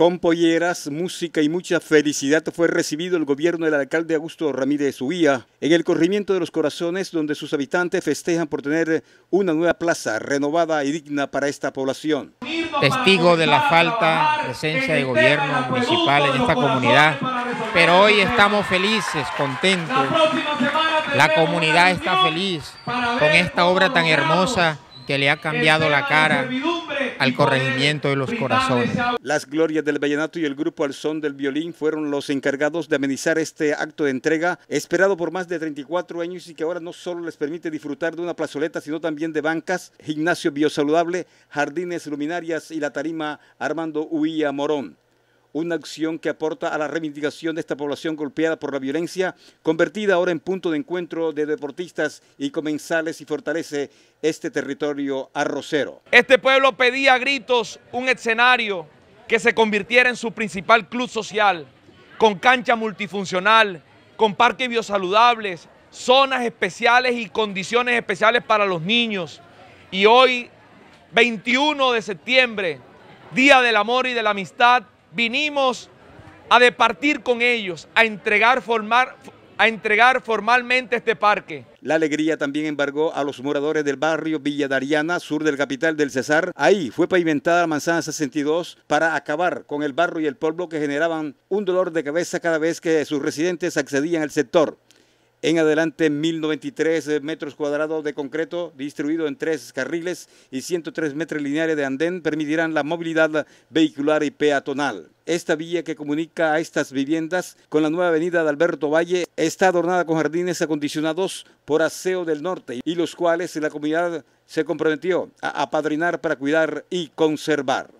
Con polleras, música y mucha felicidad fue recibido el gobierno del alcalde Augusto Ramírez Huía en el corrimiento de los corazones donde sus habitantes festejan por tener una nueva plaza renovada y digna para esta población. Testigo de la falta de presencia de gobierno municipal en esta comunidad, pero hoy estamos felices, contentos. La comunidad está feliz con esta obra tan hermosa que le ha cambiado la cara al corregimiento de los corazones. Las glorias del vallenato y el grupo al son del violín fueron los encargados de amenizar este acto de entrega esperado por más de 34 años y que ahora no solo les permite disfrutar de una plazoleta, sino también de bancas, gimnasio biosaludable, jardines luminarias y la tarima Armando Huía Morón una acción que aporta a la reivindicación de esta población golpeada por la violencia, convertida ahora en punto de encuentro de deportistas y comensales y fortalece este territorio arrocero. Este pueblo pedía a gritos un escenario que se convirtiera en su principal club social, con cancha multifuncional, con parques biosaludables, zonas especiales y condiciones especiales para los niños. Y hoy, 21 de septiembre, Día del Amor y de la Amistad, vinimos a departir con ellos, a entregar, a entregar formalmente este parque. La alegría también embargó a los moradores del barrio Villa Dariana, sur del capital del Cesar. Ahí fue pavimentada la manzana 62 para acabar con el barro y el polvo que generaban un dolor de cabeza cada vez que sus residentes accedían al sector. En adelante, 1093 metros cuadrados de concreto distribuido en tres carriles y 103 metros lineales de andén permitirán la movilidad vehicular y peatonal. Esta vía que comunica a estas viviendas con la nueva avenida de Alberto Valle está adornada con jardines acondicionados por Aseo del Norte y los cuales la comunidad se comprometió a apadrinar para cuidar y conservar.